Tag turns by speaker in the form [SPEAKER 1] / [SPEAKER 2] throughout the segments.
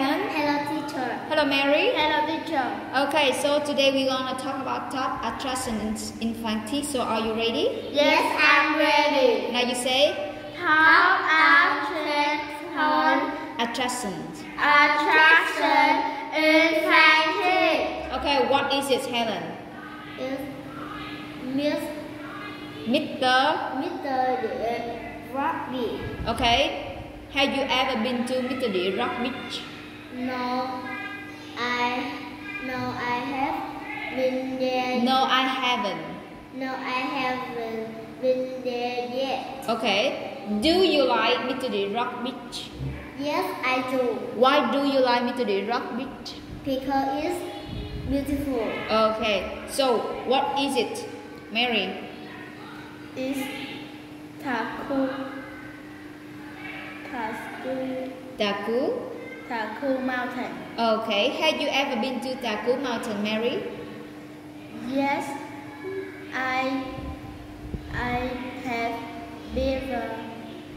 [SPEAKER 1] Hello, teacher.
[SPEAKER 2] Hello, Mary.
[SPEAKER 1] Hello, teacher.
[SPEAKER 2] Okay, so today we're gonna talk about top attractions in Phan Thiet. So are you ready?
[SPEAKER 1] Yes, I'm ready.
[SPEAKER 2] Now you say
[SPEAKER 1] Top attraction,
[SPEAKER 2] attractions.
[SPEAKER 1] attraction in Fancy
[SPEAKER 2] Okay, what is it, Helen?
[SPEAKER 1] is Miss
[SPEAKER 2] Mr.
[SPEAKER 1] Mr. Rugby.
[SPEAKER 2] Okay. Have you ever been to Mr. Beach?
[SPEAKER 1] No, I no, I have been there.
[SPEAKER 2] No, I haven't.
[SPEAKER 1] No, I haven't been there yet.
[SPEAKER 2] Okay. Do you like. D Rock Beach?
[SPEAKER 1] Yes, I do.
[SPEAKER 2] Why do you like. D Rock Beach?
[SPEAKER 1] Because it's beautiful.
[SPEAKER 2] Okay. So what is it, Mary?
[SPEAKER 1] It's Ta Cu.
[SPEAKER 2] Taku.
[SPEAKER 1] Ta Cu. Ta Cu Mountain.
[SPEAKER 2] Okay. Have you ever been to Ta Cu Mountain, Mary?
[SPEAKER 1] Yes, I I have been there.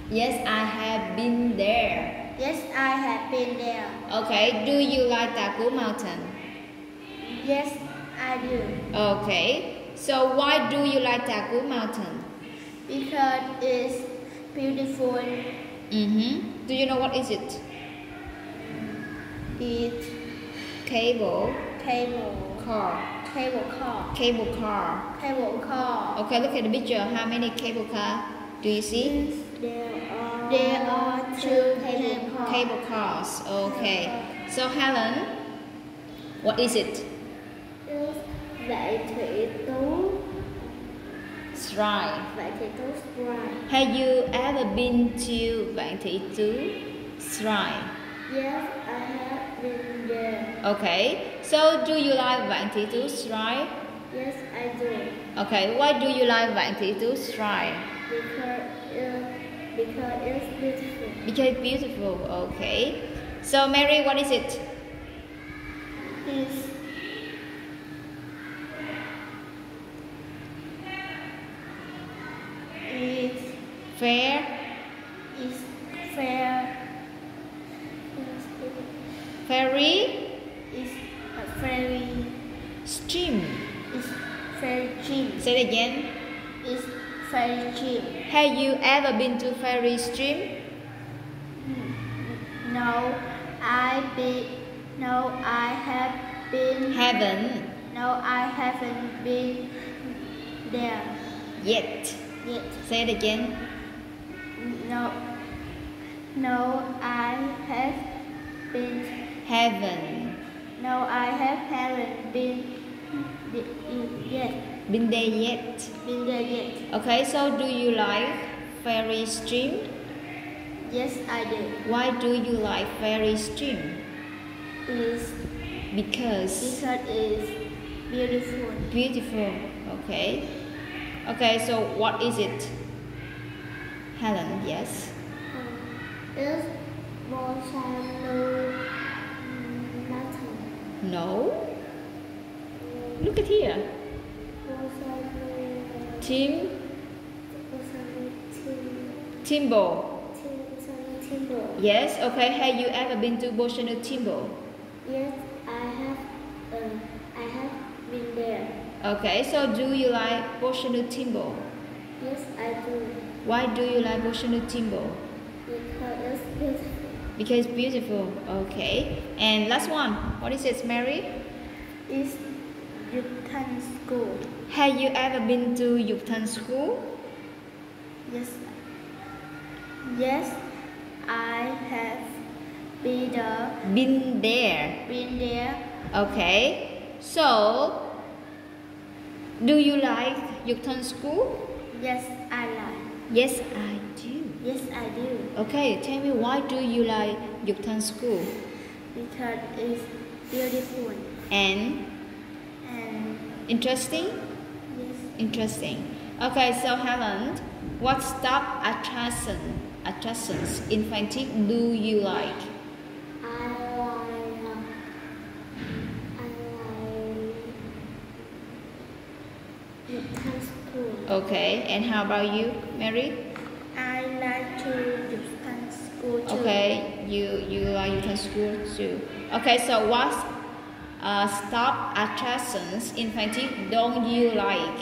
[SPEAKER 2] Yes, I have been there.
[SPEAKER 1] Yes, I have been there.
[SPEAKER 2] Okay. Do you like Ta Cu Mountain?
[SPEAKER 1] Yes, I do.
[SPEAKER 2] Okay. So why do you like Ta Cu Mountain?
[SPEAKER 1] Because it's beautiful.
[SPEAKER 2] Mm-hmm. Do you know what is it?
[SPEAKER 1] It's
[SPEAKER 2] Cable
[SPEAKER 1] cable,
[SPEAKER 2] car.
[SPEAKER 1] cable car,
[SPEAKER 2] Cable car.
[SPEAKER 1] cable car.
[SPEAKER 2] Okay, look at the picture. How many cable car do you see?
[SPEAKER 1] There are there are two cable cars.
[SPEAKER 2] Cable cars. Okay. So Helen, what is it?
[SPEAKER 1] It's Đại thủy tú,
[SPEAKER 2] That's right.
[SPEAKER 1] Tú Shrine.
[SPEAKER 2] Have you ever been to Vạn Thủy Tú Shrine?
[SPEAKER 1] Yes, I have been there.
[SPEAKER 2] Okay. So do you like Vạn Thị Shrine?
[SPEAKER 1] Yes, I do.
[SPEAKER 2] Okay. Why do you like Vạn Thủy Tú Shrine?
[SPEAKER 1] Because it, because it's beautiful.
[SPEAKER 2] Because beautiful. Okay. So Mary, what is it?
[SPEAKER 1] It's it's
[SPEAKER 2] Fair.
[SPEAKER 1] it's fair.
[SPEAKER 2] Ferry.
[SPEAKER 1] Is a ferry.
[SPEAKER 2] Stream.
[SPEAKER 1] Is ferry cheap.
[SPEAKER 2] Say it again.
[SPEAKER 1] It's ferry cheap.
[SPEAKER 2] Have you ever been to fairy stream?
[SPEAKER 1] No, I be no, I have been
[SPEAKER 2] Haven't
[SPEAKER 1] no, I haven't been there
[SPEAKER 2] yet.
[SPEAKER 1] yet.
[SPEAKER 2] Say it again.
[SPEAKER 1] No, no, I have been
[SPEAKER 2] Haven't
[SPEAKER 1] no, I have haven't been yet.
[SPEAKER 2] been there yet.
[SPEAKER 1] Been there yet.
[SPEAKER 2] Okay, so do you like fairy stream?
[SPEAKER 1] Yes, I do.
[SPEAKER 2] Why do you like fairy stream?
[SPEAKER 1] It's
[SPEAKER 2] Because
[SPEAKER 1] because it's beautiful.
[SPEAKER 2] beautiful. Okay. Okay, so what is it? Helen, yes.
[SPEAKER 1] Um, it's volcano mountain.
[SPEAKER 2] No. Look at here. Tim Timbo.
[SPEAKER 1] tim- volcano timber.
[SPEAKER 2] Yes. Okay. Have you ever been to Bolsano Timbo?
[SPEAKER 1] Yes, I have. Uh, I have been there.
[SPEAKER 2] Okay. So do you like Bolsano Timbo?
[SPEAKER 1] Yes, I do.
[SPEAKER 2] Why do you like Bolsano Timbo?
[SPEAKER 1] Because it's beautiful.
[SPEAKER 2] Because beautiful. Okay. And last one. What is it, Mary?
[SPEAKER 1] It's Yukon School.
[SPEAKER 2] Have you ever been to Yuktan School?
[SPEAKER 1] Yes. Yes, I have been there.
[SPEAKER 2] Been there.
[SPEAKER 1] Been there.
[SPEAKER 2] Okay. So, do you like Yuktan School?
[SPEAKER 1] Yes, I like.
[SPEAKER 2] Yes, I do.
[SPEAKER 1] Yes, I do.
[SPEAKER 2] Okay, tell me why do you like Yuktan School?
[SPEAKER 1] Because it's beautiful
[SPEAKER 2] And
[SPEAKER 1] and
[SPEAKER 2] interesting?
[SPEAKER 1] yes.
[SPEAKER 2] Interesting. Okay, so Helen, what top attraction attractions in Phan Thiet do you like?
[SPEAKER 1] I like. I like. School.
[SPEAKER 2] Okay, and how about you, Mary?
[SPEAKER 1] I like to Yukon School too.
[SPEAKER 2] Okay, you you uh, you can school too. Okay, so what uh, stop attractions in infinitive don't you like?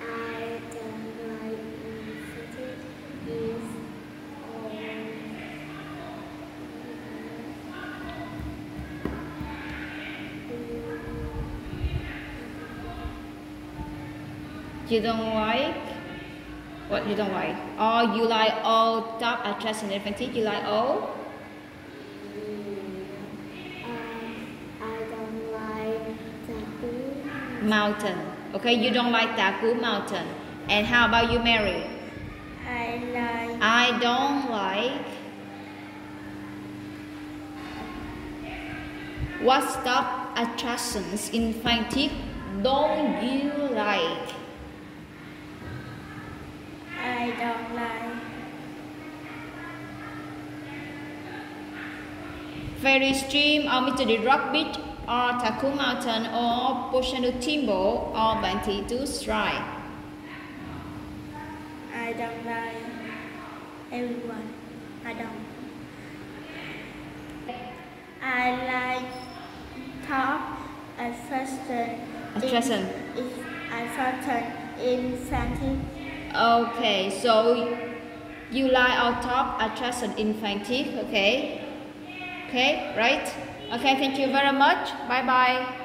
[SPEAKER 1] I don't like
[SPEAKER 2] You don't like what you don't like? Or you like all stop attraction infinitive? You like all?
[SPEAKER 1] um, I don't like the
[SPEAKER 2] Mountain. Okay, you don't like Ta Cu Mountain. And how about you, Mary?
[SPEAKER 1] I like
[SPEAKER 2] I don't like what stop attractions in infinitive don't you like?
[SPEAKER 1] I don't like
[SPEAKER 2] Fairy stream or Mr. Rock Beach or Ta Cu Mountain or Poshanu Timbo or Banti to Strike.
[SPEAKER 1] I don't like everyone. I don't. I like top attraction.
[SPEAKER 2] Attraction.
[SPEAKER 1] In, attraction infinitive.
[SPEAKER 2] Okay, so you lie on top attraction infinitive, okay? Okay, right? Okay, thank you very much. Bye bye.